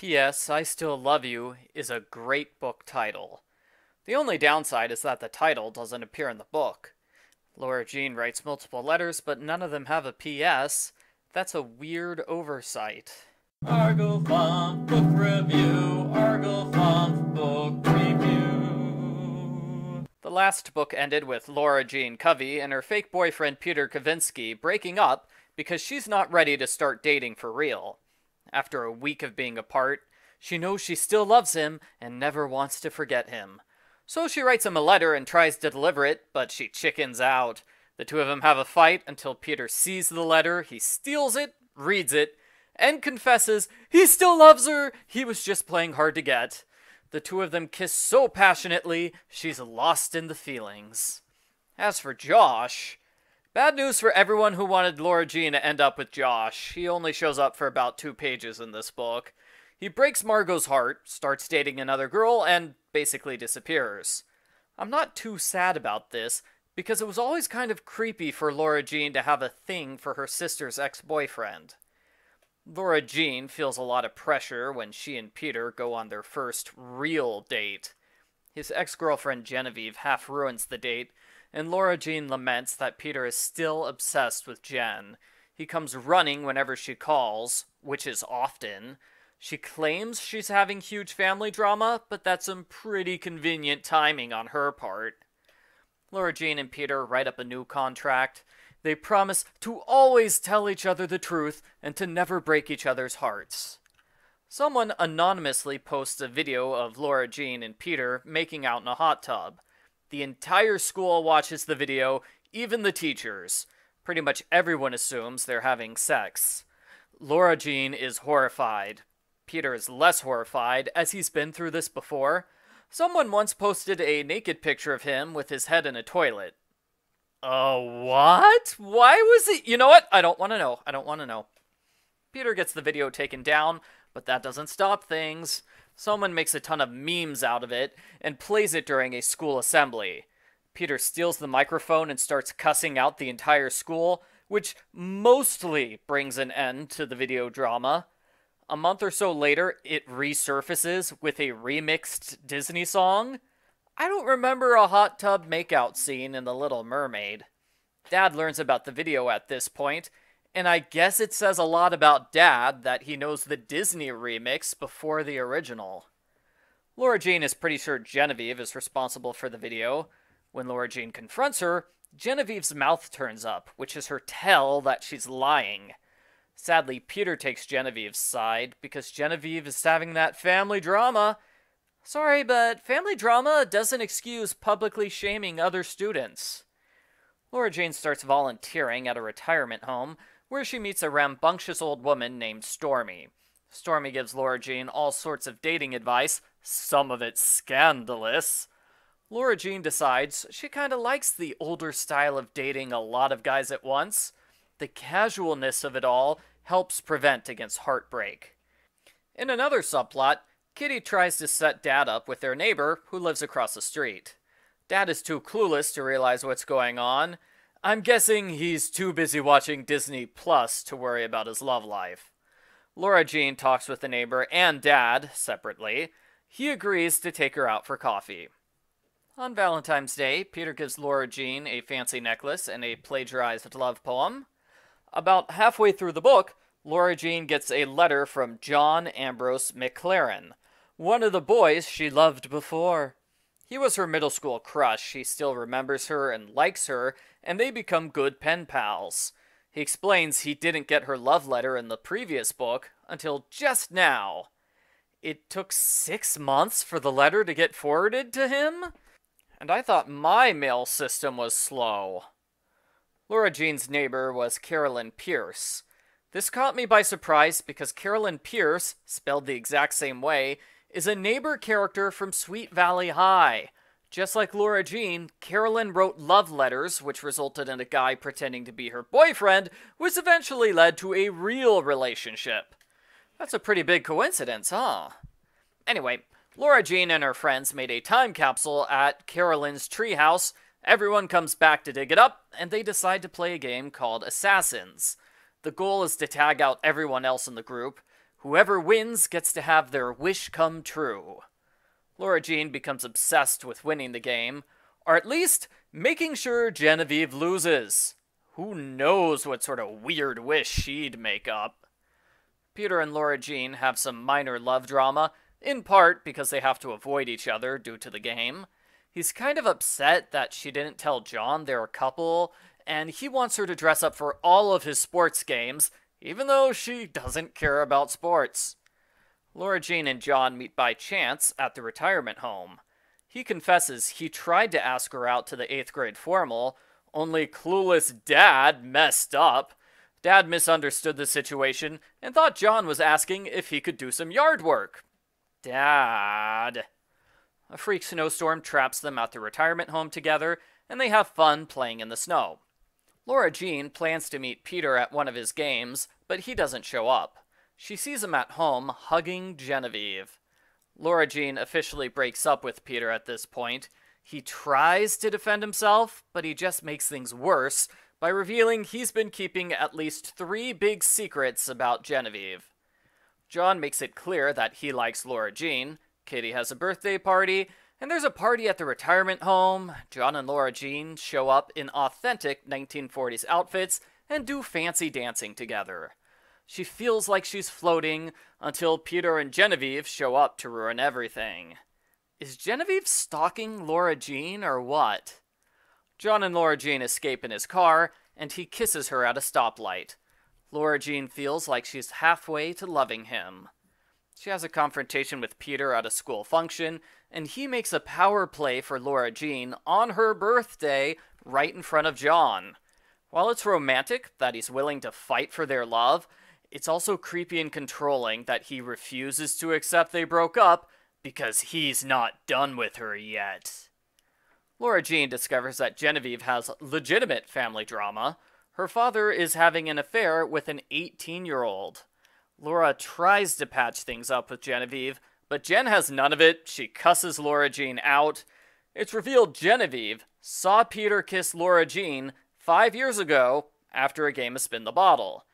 P.S. I Still Love You is a great book title. The only downside is that the title doesn't appear in the book. Lara Jean writes multiple letters, but none of them have a P.S. That's a weird oversight. Arglefumph Book Review, Font Book Review. The last book ended with Lara Jean Covey and her fake boyfriend Peter Kavinsky breaking up because she's not ready to start dating for real. After a week of being apart, she knows she still loves him and never wants to forget him. So she writes him a letter and tries to deliver it, but she chickens out. The two of them have a fight until Peter sees the letter, he steals it, reads it, and confesses he still loves her, he was just playing hard to get. The two of them kiss so passionately, she's lost in the feelings. As for Josh, bad news for everyone who wanted Lara Jean to end up with Josh. He only shows up for about two pages in this book. He breaks Margot's heart, starts dating another girl, and basically disappears. I'm not too sad about this, because it was always kind of creepy for Lara Jean to have a thing for her sister's ex boyfriend. Lara Jean feels a lot of pressure when she and Peter go on their first real date. His ex girlfriend Genevieve half ruins the date, and Lara Jean laments that Peter is still obsessed with Jen. He comes running whenever she calls, which is often, she claims she's having huge family drama, but that's some pretty convenient timing on her part. Lara Jean and Peter write up a new contract. They promise to always tell each other the truth and to never break each other's hearts. Someone anonymously posts a video of Lara Jean and Peter making out in a hot tub. The entire school watches the video, even the teachers. Pretty much everyone assumes they're having sex. Lara Jean is horrified. Peter is less horrified, as he's been through this before. Someone once posted a naked picture of him with his head in a toilet. Uh, what? Why was it? You know what? I don't want to know. I don't want to know. Peter gets the video taken down, but that doesn't stop things. Someone makes a ton of memes out of it and plays it during a school assembly. Peter steals the microphone and starts cussing out the entire school, which mostly brings an end to the video drama. A month or so later, it resurfaces with a remixed Disney song. I don't remember a hot tub makeout scene in The Little Mermaid. Dad learns about the video at this point, and I guess it says a lot about Dad that he knows the Disney remix before the original. Lara Jean is pretty sure Genevieve is responsible for the video. When Lara Jean confronts her, Genevieve's mouth turns up, which is her tell that she's lying. Sadly, Peter takes Genevieve's side because Genevieve is having that family drama. Sorry, but family drama doesn't excuse publicly shaming other students. Lara Jean starts volunteering at a retirement home where she meets a rambunctious old woman named Stormy. Stormy gives Lara Jean all sorts of dating advice, some of it scandalous. Lara Jean decides she kind of likes the older style of dating a lot of guys at once. The casualness of it all helps prevent against heartbreak. In another subplot, Kitty tries to set Dad up with their neighbor who lives across the street. Dad is too clueless to realize what's going on. I'm guessing he's too busy watching Disney Plus to worry about his love life. Lara Jean talks with the neighbor and Dad separately. He agrees to take her out for coffee. On Valentine's Day, Peter gives Lara Jean a fancy necklace and a plagiarized love poem. About halfway through the book, Lara Jean gets a letter from John Ambrose McLaren, one of the boys she loved before. He was her middle school crush. She still remembers her and likes her, and they become good pen pals. He explains he didn't get her love letter in the previous book until just now. It took six months for the letter to get forwarded to him? And I thought my mail system was slow. Lara Jean's neighbor was Carolyn Pierce. This caught me by surprise because Carolyn Pierce, spelled the exact same way, is a neighbor character from Sweet Valley High. Just like Lara Jean, Carolyn wrote love letters, which resulted in a guy pretending to be her boyfriend, which eventually led to a real relationship. That's a pretty big coincidence, huh? Anyway, Lara Jean and her friends made a time capsule at Carolyn's treehouse. Everyone comes back to dig it up, and they decide to play a game called Assassins. The goal is to tag out everyone else in the group. Whoever wins gets to have their wish come true. Lara Jean becomes obsessed with winning the game, or at least making sure Genevieve loses. Who knows what sort of weird wish she'd make up? Peter and Lara Jean have some minor love drama, in part because they have to avoid each other due to the game. He's kind of upset that she didn't tell John they're a couple, and he wants her to dress up for all of his sports games, even though she doesn't care about sports. Lara Jean and John meet by chance at the retirement home. He confesses he tried to ask her out to the eighth grade formal, only clueless Dad messed up. Dad misunderstood the situation and thought John was asking if he could do some yard work. Dad. A freak snowstorm traps them at the retirement home together, and they have fun playing in the snow. Lara Jean plans to meet Peter at one of his games, but he doesn't show up. She sees him at home hugging Genevieve. Lara Jean officially breaks up with Peter at this point. He tries to defend himself, but he just makes things worse by revealing he's been keeping at least three big secrets about Genevieve. John makes it clear that he likes Lara Jean. Kitty has a birthday party, and there's a party at the retirement home. John and Lara Jean show up in authentic 1940s outfits and do fancy dancing together. She feels like she's floating until Peter and Genevieve show up to ruin everything. Is Genevieve stalking Lara Jean or what? John and Lara Jean escape in his car, and he kisses her at a stoplight. Lara Jean feels like she's halfway to loving him. She has a confrontation with Peter at a school function, and he makes a power play for Lara Jean on her birthday right in front of John. While it's romantic that he's willing to fight for their love, it's also creepy and controlling that he refuses to accept they broke up because he's not done with her yet. Lara Jean discovers that Genevieve has legitimate family drama. Her father is having an affair with an 18 year old. Lara tries to patch things up with Genevieve, but Jen has none of it. She cusses Lara Jean out. It's revealed Genevieve saw Peter kiss Lara Jean five years ago after a game of Spin the Bottle.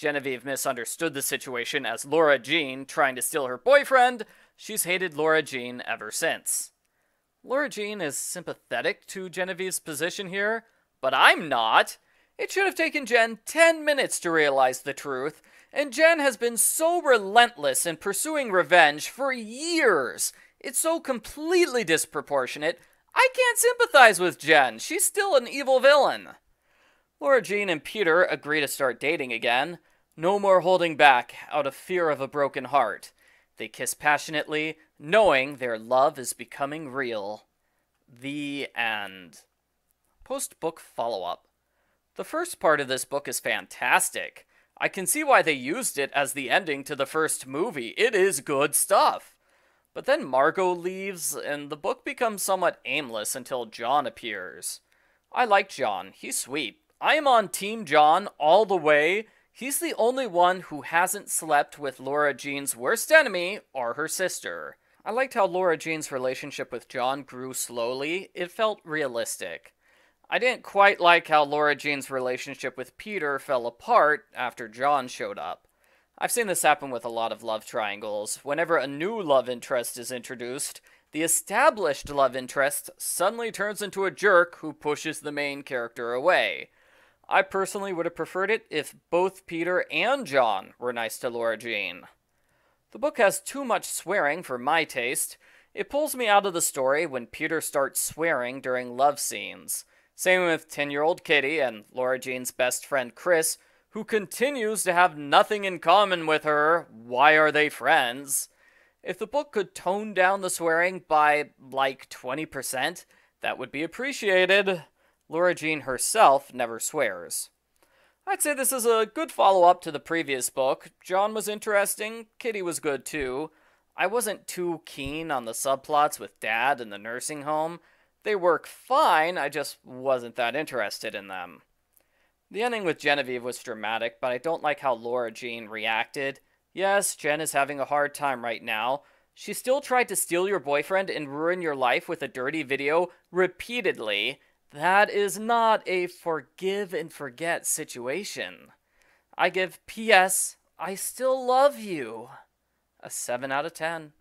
Genevieve misunderstood the situation as Lara Jean trying to steal her boyfriend. She's hated Lara Jean ever since. Lara Jean is sympathetic to Genevieve's position here, but I'm not. It should have taken Jen 10 minutes to realize the truth, and Jen has been so relentless in pursuing revenge for years. It's so completely disproportionate. I can't sympathize with Jen. She's still an evil villain. Lara Jean and Peter agree to start dating again. No more holding back out of fear of a broken heart. They kiss passionately, knowing their love is becoming real. The end. Post book follow up. The first part of this book is fantastic. I can see why they used it as the ending to the first movie. It is good stuff. But then Margot leaves, and the book becomes somewhat aimless until John appears. I like John, he's sweet. I am on Team John all the way. He's the only one who hasn't slept with Lara Jean's worst enemy or her sister. I liked how Lara Jean's relationship with John grew slowly. It felt realistic. I didn't quite like how Lara Jean's relationship with Peter fell apart after John showed up. I've seen this happen with a lot of love triangles. Whenever a new love interest is introduced, the established love interest suddenly turns into a jerk who pushes the main character away. I personally would have preferred it if both Peter and John were nice to Lara Jean. The book has too much swearing for my taste. It pulls me out of the story when Peter starts swearing during love scenes. Same with 10 year old Kitty and Lara Jean's best friend Chris, who continues to have nothing in common with her. Why are they friends? If the book could tone down the swearing by like 20%, that would be appreciated. Lara Jean herself never swears. I'd say this is a good follow up to the previous book. John was interesting, Kitty was good too. I wasn't too keen on the subplots with Dad and the nursing home. They work fine, I just wasn't that interested in them. The ending with Genevieve was dramatic, but I don't like how Lara Jean reacted. Yes, Jen is having a hard time right now. She still tried to steal your boyfriend and ruin your life with a dirty video repeatedly. That is not a forgive and forget situation. I give PS I still love you. A 7 out of 10.